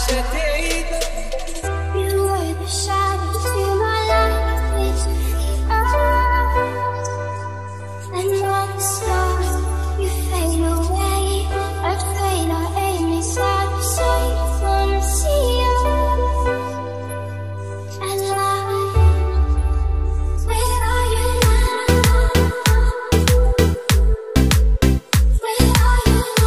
Hoje é.